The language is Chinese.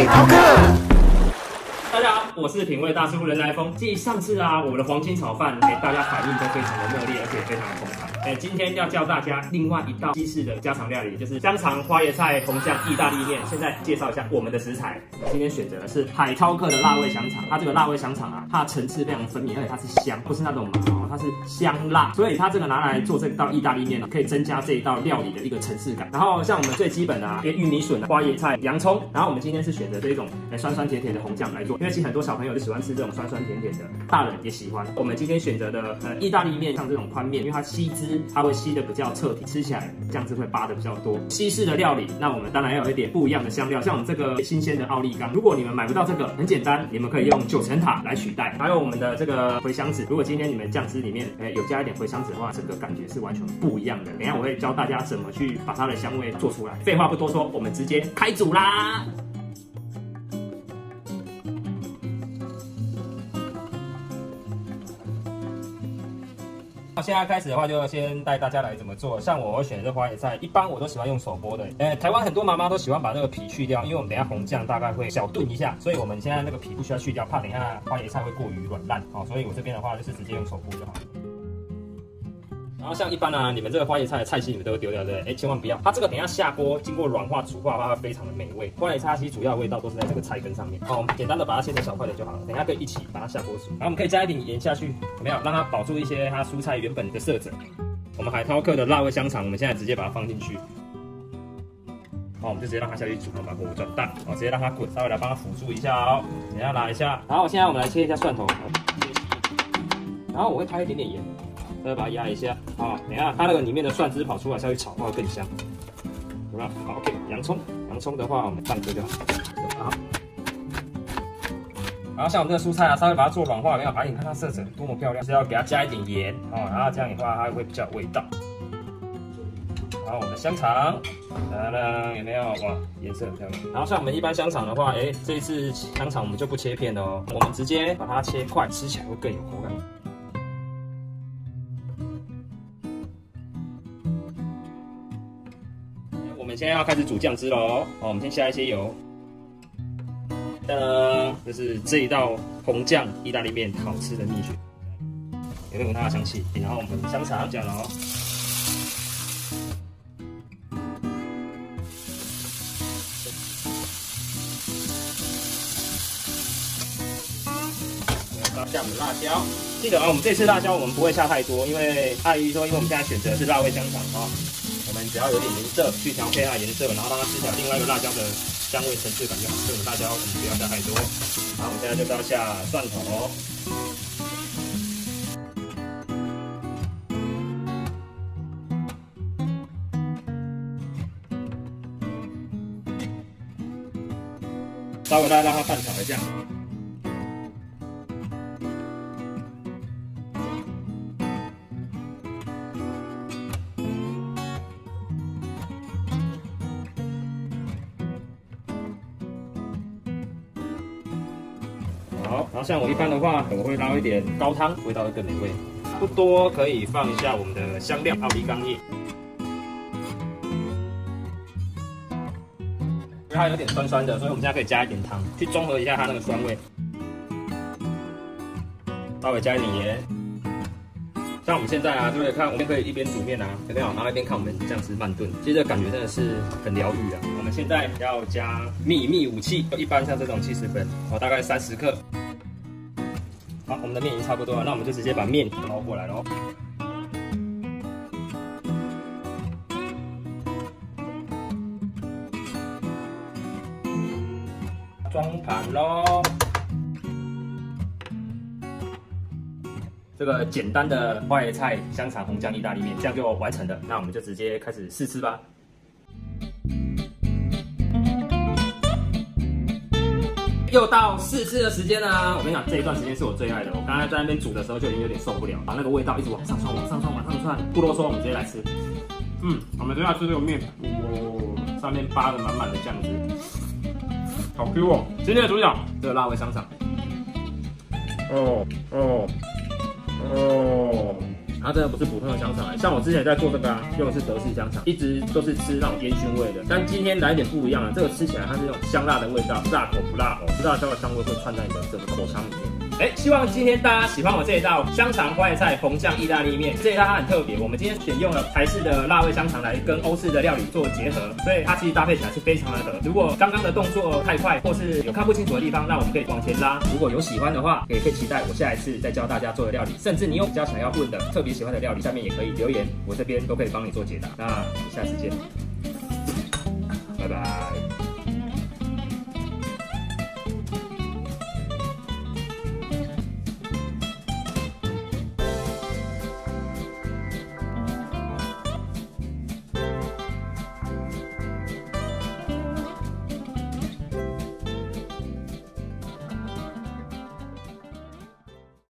海涛客。我是品味大师傅任来峰。继上次啊，我们的黄金炒饭，哎，大家反应都非常的热烈，而且非常的澎湃。哎，今天要教大家另外一道西式的家常料理，就是香肠花椰菜红酱意大利面。现在介绍一下我们的食材，今天选择的是海涛客的辣味香肠。它这个辣味香肠啊，它层次非常分明，而且它是香，不是那种麻哦，它是香辣。所以它这个拿来做这道意大利面呢，可以增加这一道料理的一个层次感。然后像我们最基本的啊，玉米笋、花椰菜、洋葱。然后我们今天是选择这种哎酸酸甜甜的红酱来做，因为其实很多小朋友就喜欢吃这种酸酸甜甜的，大人也喜欢。我们今天选择的呃意大利面，像这种宽面，因为它吸汁，它会吸的比较彻底，吃起来酱汁会扒的比较多。西式的料理，那我们当然要有一点不一样的香料，像我们这个新鲜的奥利冈。如果你们买不到这个，很简单，你们可以用九层塔来取代。还有我们的这个茴香籽，如果今天你们酱汁里面哎有加一点茴香籽的话，整个感觉是完全不一样的。等下我会教大家怎么去把它的香味做出来。废话不多说，我们直接开煮啦！现在开始的话，就先带大家来怎么做。像我选的花椰菜，一般我都喜欢用手剥的。呃，台湾很多妈妈都喜欢把那个皮去掉，因为我们等下红酱大概会小炖一下，所以我们现在那个皮不需要去掉，怕等下花椰菜会过于软烂。好，所以我这边的话就是直接用手剥就好。然后像一般呢，你们这个花椰菜的菜心你们都会丢掉，对不对？哎，千万不要，它这个等下下锅经过软化煮化的话，会非常的美味。花椰菜其实主要味道都是在这个菜根上面。好，我们简单的把它切成小块的就好了。等下可以一起把它下锅煮。然后我们可以加一点盐下去，有没有？让它保住一些它蔬菜原本的色泽。我们海涛客的辣味香肠，我们现在直接把它放进去。好，我们就直接让它下去煮，把火转大，好，直接让它滚，稍微来帮它辅助一下哦。等下拿一下。然后现在我们来切一下蒜头，然后我会开一点点盐。再把它压一下，好，等下它那个里面的蒜汁跑出来下去炒，会更香，有没有？好，OK。洋葱，洋葱的话我们半颗就好。好，然后像我们这个蔬菜啊，稍微把它做软化，没有？把你看它色泽多么漂亮，是要给它加一点盐哦，然后这样的话它会比较有味道。然后我们的香肠，来了，有没有？哇，颜色很漂亮。然后像我们一般香肠的话，哎，这一次香肠我们就不切片哦，我们直接把它切块，吃起来会更有口感。们现在要开始煮酱汁喽。好，我们先下一些油。噔，这是这一道红酱意大利面好吃的秘诀，有没有闻到它的香气？然后我们香肠酱喽。下我们辣椒，记得啊，我们这次辣椒我们不会下太多，因为阿姨说，因为我们现在选择是辣味香肠啊。只要有点颜色去调配它的颜色，然后让它吃起来另外一个辣椒的香味层次感就好。这种辣椒我们不要下太多。好，我们现在就倒下蒜头。稍微再让它翻炒一下。然后像我一般的话，我会捞一点高汤，味道会更美味。不多，可以放一下我们的香料奥利冈叶，因为它有点酸酸的，所以我们现在可以加一点汤，去中和一下它那个酸味。稍微加一点盐。像我们现在啊，就可以看，我们可以一边煮面啊，有没有？然后一边看我们这样子慢炖，其实这感觉真的是很疗愈啊。我们现在要加秘密武器，一般像这种七十粉，哦，大概三十克。好，我们的面已经差不多了，那我们就直接把面捞过来喽，装盘喽。这个简单的花椰菜香肠红酱意大利面，这样就完成了。那我们就直接开始试吃吧。又到试吃的时间啦！我跟你讲，这一段时间是我最爱的。我刚才在那边煮的时候就已经有点受不了，把那个味道一直往上窜，往上窜，往上窜。不啰嗦，我们直接来吃。嗯，我们接下来吃这个面，哇，上面扒的满满的酱汁，好 Q 哦！今天的主角，这个辣味香肠。哦哦哦，它真的不是普通的香肠，像我之前在做这个啊，用的是德式香肠，一直都是吃那种烟熏味的，但今天来点不一样了，这个吃起来它是那种香辣的味道，辣口不辣哦，辣椒的香味会串在你的整个口腔里面。哎，希望今天大家喜欢我这一道香肠花椰菜红酱意大利面。这一道它很特别，我们今天选用了台式的辣味香肠来跟欧式的料理做结合，所以它其实搭配起来是非常的合。如果刚刚的动作太快，或是有看不清楚的地方，那我们可以往前拉。如果有喜欢的话，也可以期待我下一次再教大家做的料理。甚至你有比较想要问的、特别喜欢的料理，下面也可以留言，我这边都可以帮你做解答。那我们下次见，拜拜。